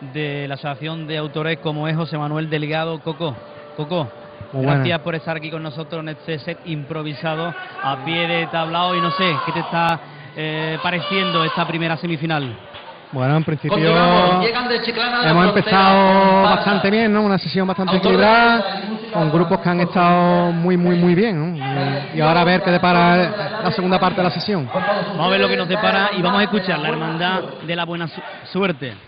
de la Asociación de Autores como es José Manuel Delgado Coco. Coco, gracias por estar aquí con nosotros en este set improvisado a pie de tablao y no sé, ¿qué te está eh, pareciendo esta primera semifinal? Bueno, en principio hemos empezado bastante bien, ¿no? Una sesión bastante equilibrada, con grupos que han estado muy, muy, muy bien, ¿no? Y ahora a ver qué depara la segunda parte de la sesión. Vamos a ver lo que nos depara y vamos a escuchar la hermandad de la buena suerte.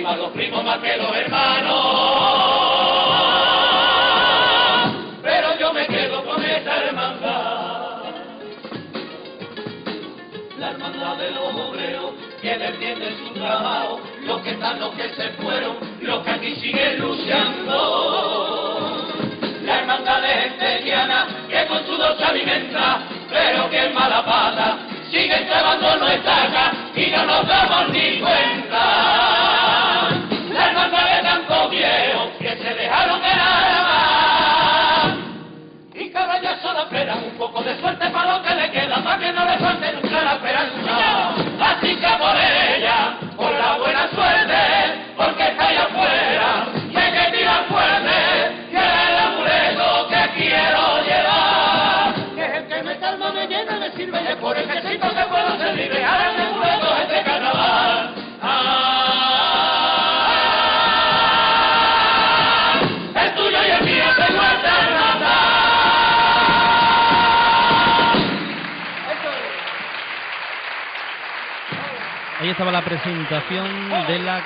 arriba los primos más que los hermanos. Pero yo me quedo con esa hermandad. La hermandad de los obreros que defienden su trabajo, los que están, los que se fueron, los que aquí siguen luchando. La hermandad de gente llana que con su dos se alimenta, pero que en mala pata sigue trabajando nuestra casa y no nos damos ni cuenta.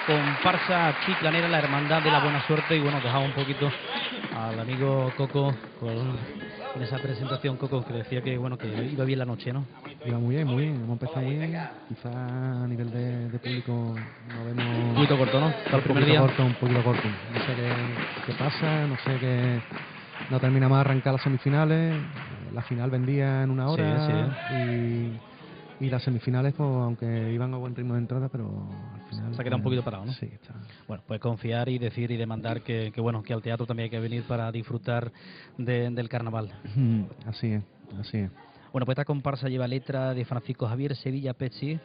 Comparsa chiclanera, la hermandad de la buena suerte. Y bueno, dejaba un poquito al amigo Coco con, esa presentación, Coco, que decía que bueno que iba bien la noche, ¿no? Iba muy bien, muy bien, hemos empezado muy bien. Quizá a nivel de, público no vemos. Un poquito corto, ¿no? un poquito corto, un poquito corto. No sé qué, pasa, no sé qué. No termina más arrancar las semifinales. La final vendía en una hora. Sí, Y y las semifinales, pues, aunque iban a buen ritmo de entrada, pero al final. Se ha quedado un poquito parado, ¿no? Sí, está. Bueno, pues confiar y decir y demandar que, que bueno, que al teatro también hay que venir para disfrutar del carnaval. Así es, así es. Bueno, pues esta comparsa lleva letra de Francisco Javier Sevilla Pezzi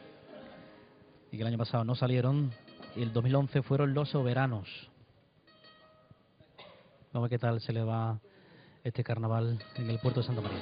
y que el año pasado no salieron. Y el 2011 fueron los soberanos. Vamos a ver qué tal se le va este carnaval en el puerto de Santa María.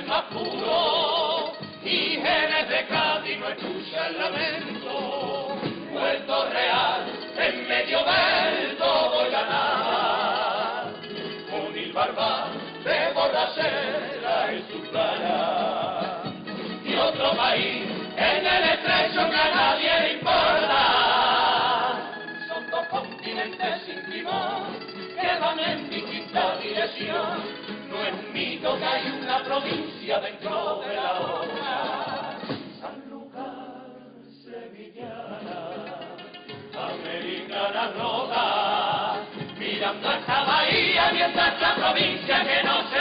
Jerez más puro. Y Jerez de Cádiz no escucha el lamento. Puerto Real en medio del todo nada. Un barba de borrachera en su playa. Y otro país en el estrecho que a nadie le importa. Son dos continentes sin timón que van en distinta dirección. Que hay una provincia dentro de la otra. San Lucas, Sevillana, Americana Roja, mirando esta bahía mientras esta provincia que no se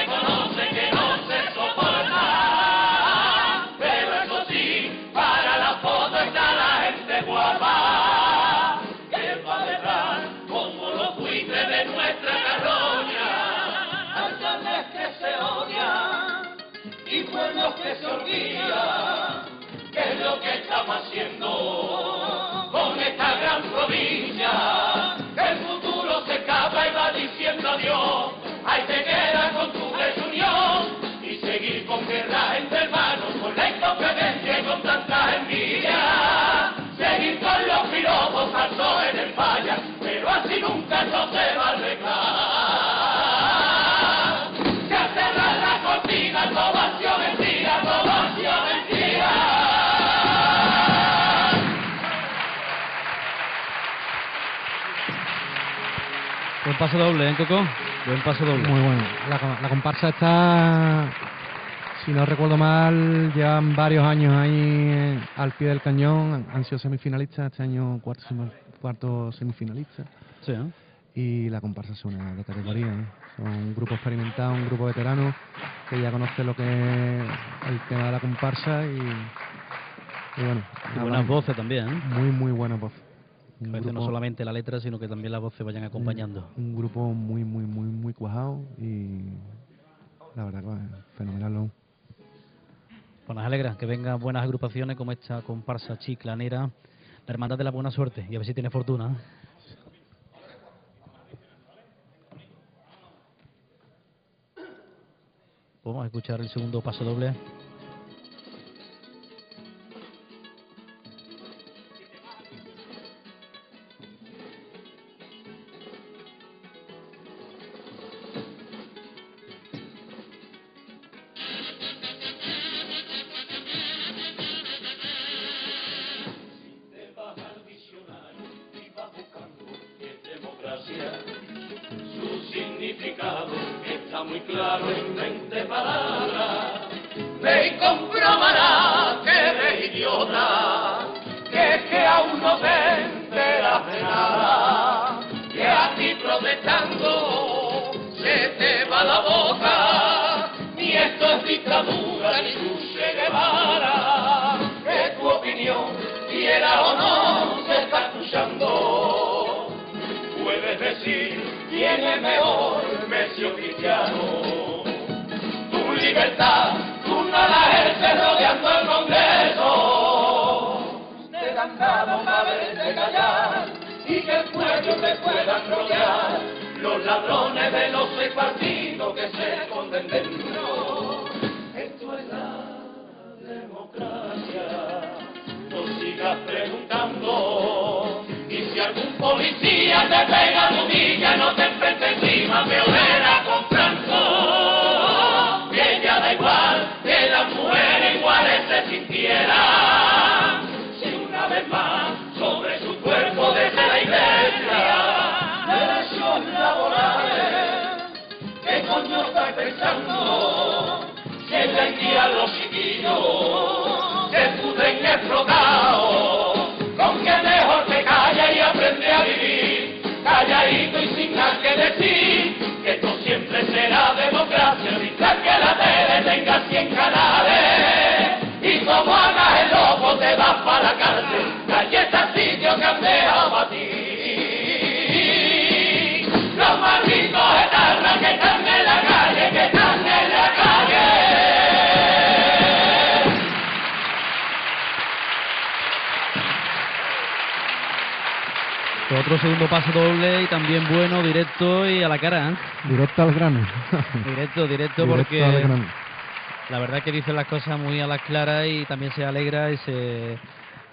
haciendo con esta gran provincia. El futuro se escapa y va diciendo adiós. Ahí te queda con tu desunión y seguir con guerra entre hermanos, con la incompetencia y con tanta envidia. Seguir con los piropos falsos en el falla, pero así nunca no se va a arreglar. Paso doble, ¿eh, Coco? Buen paso doble. Muy bueno. La, la comparsa está, si no recuerdo mal, llevan varios años ahí eh, al pie del cañón. Han, sido semifinalistas, este año cuarto, cuarto semifinalista. Sí, ¿eh? Y la comparsa es una de categoría. ¿eh? Son un grupo experimentado, un grupo veterano que ya conoce lo que es el tema de la comparsa y, y bueno. Y buenas voces también, ¿eh? Muy, muy buenas voces. A veces no solamente la letra, sino que también las voces vayan acompañando. Un, un grupo muy, muy, muy, muy cuajado y la verdad que fenomenal. ¿no? Pues nos alegra que vengan buenas agrupaciones como esta comparsa chiclanera, la Hermandad de la Buena Suerte, y a ver si tiene fortuna. Vamos a escuchar el segundo paso doble. Está muy claro en 20 palabras. Ve y comprobarás que eres idiota, que es que aún no te enteras de nada, que a ti protestando se te va la boca, ni esto es dictadura ni Che Guevara, que tu opinión, quiera o no, se está escuchando. Puedes decir es mejor, Messi Cristiano. Tu libertad, tú no la rodeando el Congreso. Te dan dado para verte callar y que el pueblo te puedan rodear. Los ladrones de los seis sin nada que esto siempre será otro segundo paso doble y también bueno, directo y a la cara. ¿eh? Directo al grano. directo, directo, porque la verdad que dice las cosas muy a las claras y también se alegra y se...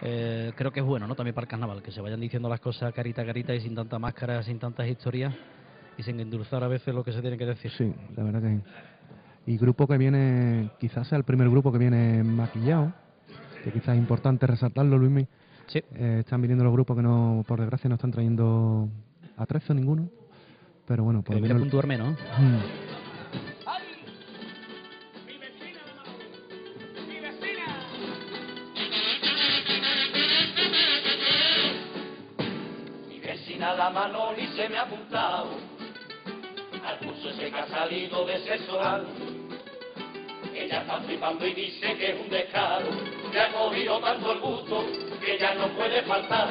Eh, creo que es bueno, ¿no? También para el carnaval, que se vayan diciendo las cosas carita a carita y sin tanta máscara, sin tantas historias y sin endulzar a veces lo que se tiene que decir. Sí, la verdad que sí. Y grupo que viene, quizás sea el primer grupo que viene maquillado, que quizás es importante resaltarlo, Luismi. Sí. Eh, están viniendo los grupos que no, por desgracia, no están trayendo atrezo ninguno. Pero bueno, por lo menos. Mm. Mi vecina la mano ni se me ha apuntado al curso ese que ha salido de Ella está flipando y dice que es un descaro, que ha cogido tanto el gusto que ya no puede faltar.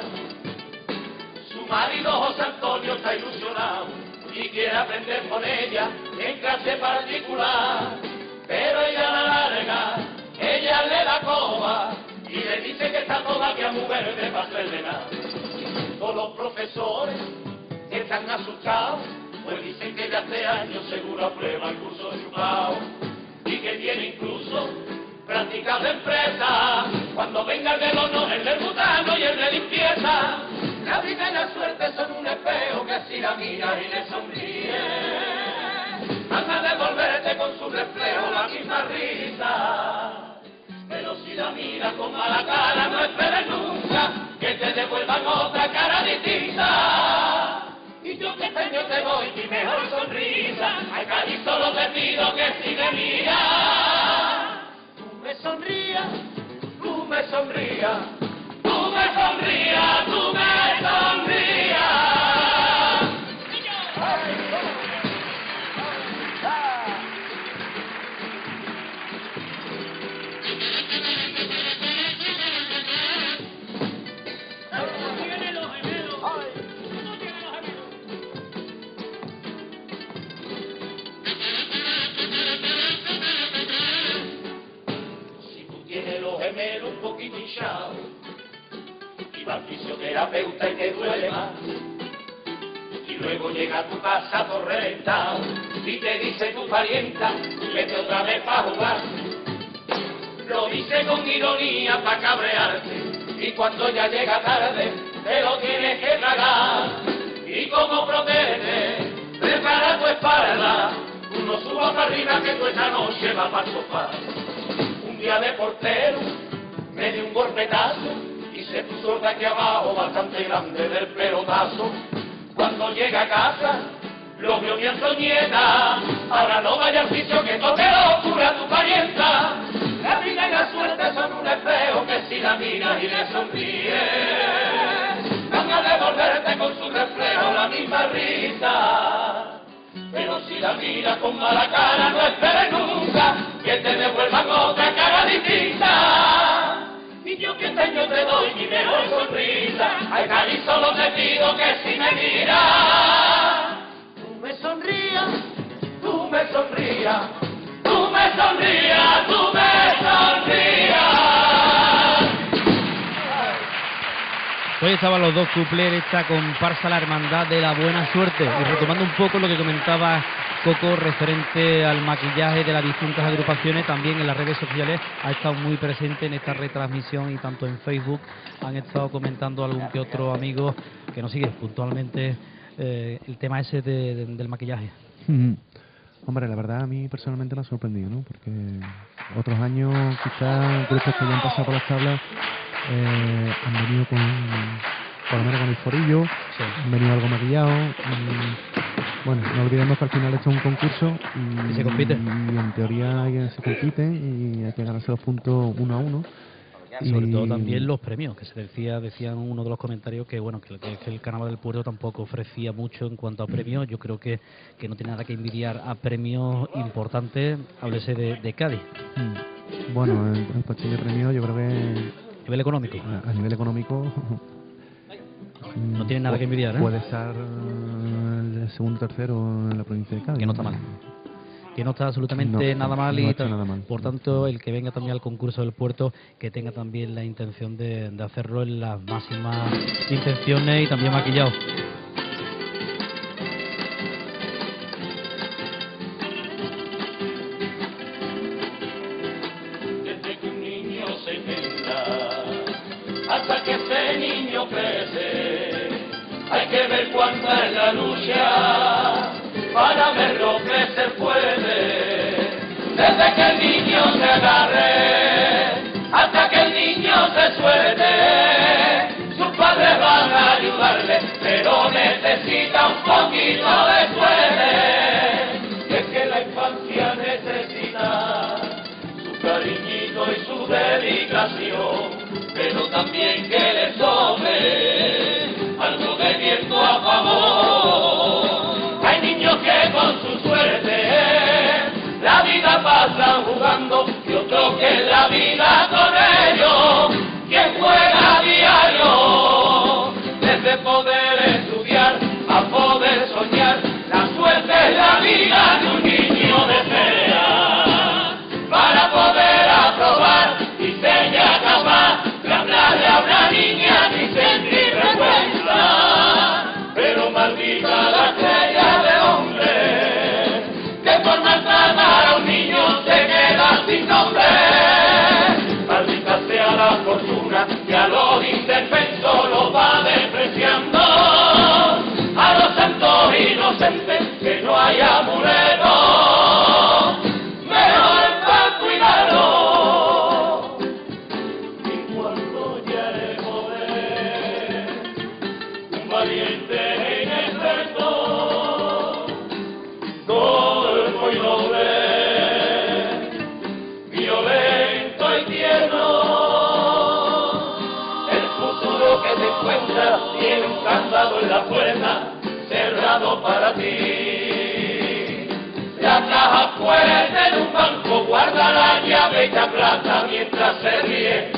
Su marido José Antonio está ilusionado y quiere aprender con ella en clase particular. Pero ella la larga, ella le da coba y le dice que está todavía muy verde para hacerle nada. Todos los profesores están asustados, pues dicen que ya hace años seguro aprueba el curso y que incluso prácticas de empresa. Cuando venga el del honor, el del butano y el de limpieza, la vida y la suerte son un espejo que si la mira y le sonríe, van a devolverte con su reflejo la misma risa. Pero si la mira con mala cara, no esperes nunca que te devuelvan otra cara distinta. Y yo que tengo te doy mi mejor sonrisa, y te dice tu parienta, vete otra vez para jugar. Lo dice con ironía para cabrearte y cuando ya llega tarde te lo tienes que tragar. Y como protege, prepara tu espalda, uno suba para arriba que tú esta noche vas para sofá. Un día de portero me dio un golpetazo y se puso de aquí abajo bastante grande del pelotazo. Cuando llega a casa, lo vio bien soñeta, ahora no vaya al sitio que toque locura a tu parienta. La vida y la suerte son un espejo que si la miras y le sonríes, van a devolverte con su reflejo la misma risa. Pero si la miras con mala cara, no esperes nunca que te devuelvan otra cara distinta. Y yo que tengo te doy mi mejor sonrisa, ay cari solo te pido que si me miras, tú me sonrías, tú me sonrías, tú me sonrías. Hoy estaban los dos cuplés de esta comparsa La Hermandad de la Buena Suerte. Y retomando un poco lo que comentaba Coco referente al maquillaje de las distintas agrupaciones, también en las redes sociales ha estado muy presente en esta retransmisión y tanto en Facebook han estado comentando algún que otro amigo que nos sigue puntualmente eh, el tema ese del maquillaje. Hombre, la verdad a mí personalmente me ha sorprendido, ¿no? Porque otros años quizás grupos que ya han pasado por las tablas eh, han venido con por lo menos con el forillo, han venido algo maquillado. bueno, no olvidemos que al final hecho un concurso y, se compite. Y en teoría hay, se compite y hay que ganarse los puntos uno a uno. Y sobre todo también los premios, que se decía, decían uno de los comentarios que bueno que, el Carnaval del Puerto tampoco ofrecía mucho en cuanto a premios. Yo creo que, que no tiene nada que envidiar a premios importantes, háblese de, de Cádiz. Mm. Bueno, en, cuestión de premios yo creo que... A nivel económico. a nivel económico no tiene nada que envidiar, ¿eh? Puede estar el segundo tercero en la provincia de Cádiz. Que no está mal. Que no está absolutamente nada mal y nada mal. por tanto el que venga también al concurso del puerto que tenga también la intención de, de hacerlo en las máximas intenciones y también maquillado. El niño se agarre hasta que el niño se suelte, sus padres van a ayudarle, pero necesita un poquito de suerte. Jugando y otros que la vida con ellos, quien juega a diario, desde poder estudiar a poder soñar, la suerte es la vida de un niño desea, para poder aprobar y ser ya capaz de hablarle a una niña ni sentir vergüenza, pero maldita la la llave y la plata mientras se ríe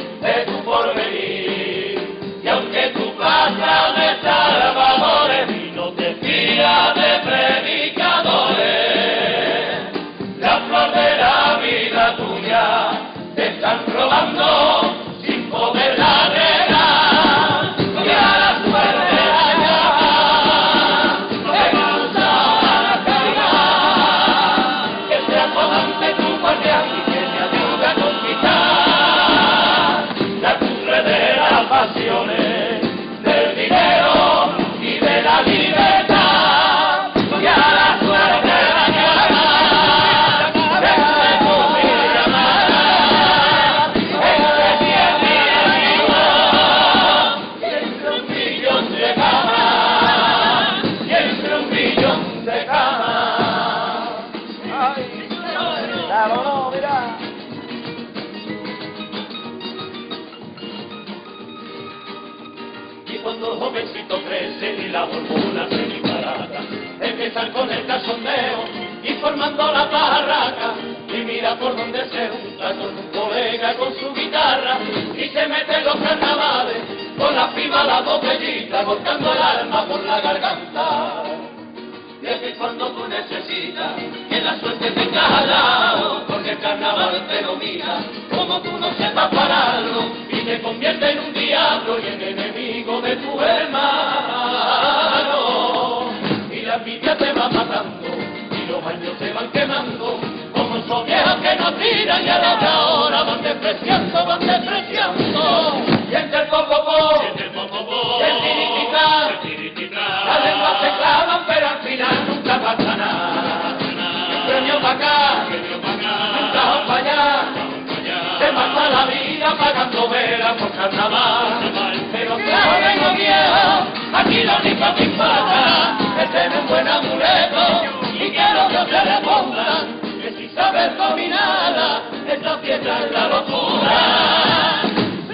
porque el carnaval te domina, como tú no sepas pararlo, y te convierte en un diablo y en enemigo de tu hermano. Y la envidia te va matando, y los años te van quemando, como esos viejos que no tiran y a la hora van despreciando, van despreciando. Y entre el popopó, y el tiriquitá, la lengua se clavan, pero al final. Premio para acá, para allá. Se mata la vida pagando velas por carnaval. Pero claro, vengo viejo, aquí lo único que importa es un buen amuleto y que los dioses le pongan que si sabes dominarla, esta fiesta es la locura.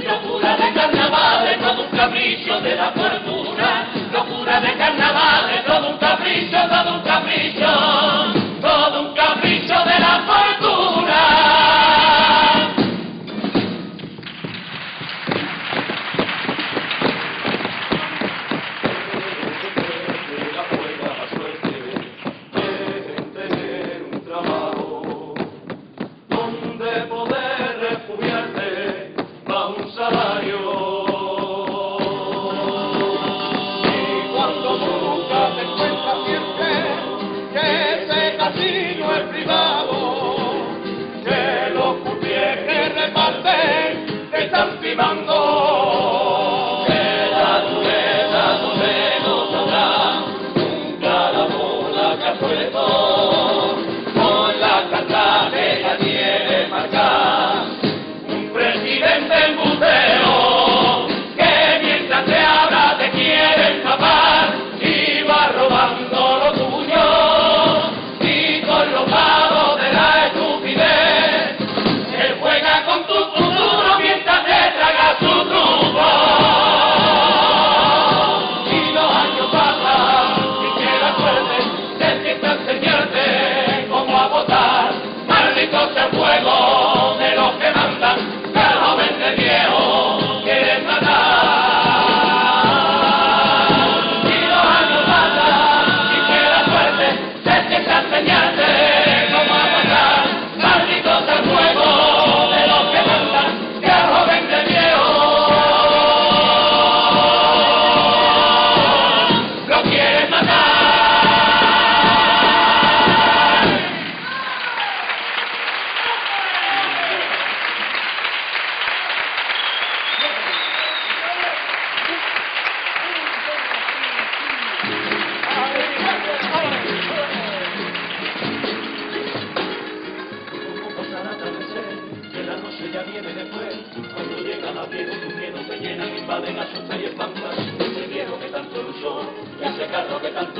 Locura de carnaval todo un capricho de la fortuna. Locura de carnaval todo un capricho, todo un capricho, Iván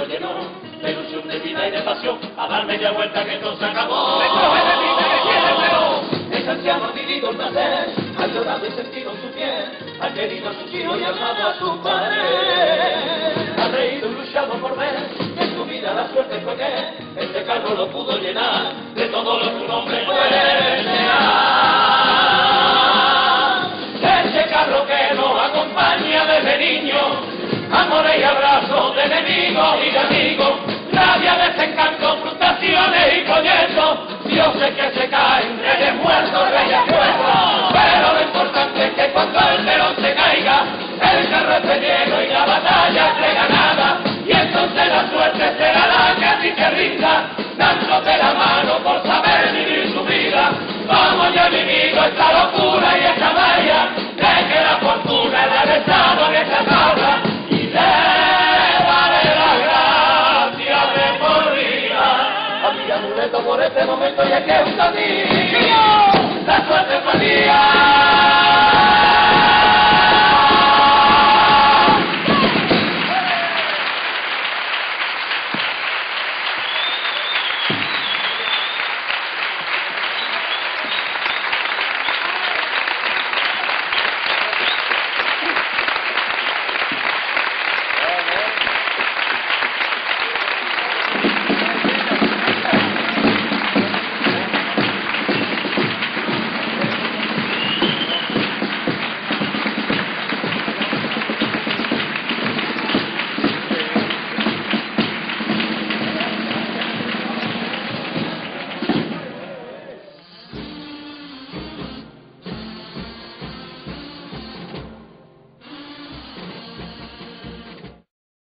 lo llenó de ilusión, de vida y de pasión, a dar media vuelta que todo se acabó. Es anciano ha vivido el placer, ha llorado y sentido su piel, ha querido a sus hijos y amado a su padre. Ha reído y luchado por ver que en su vida la suerte fue que este cargo lo pudo llenar de todo lo que un hombre puede desear. Ese carro que nos acompaña desde niño, amores y abrazos de enemigos y Oye, que un día la suerte salía.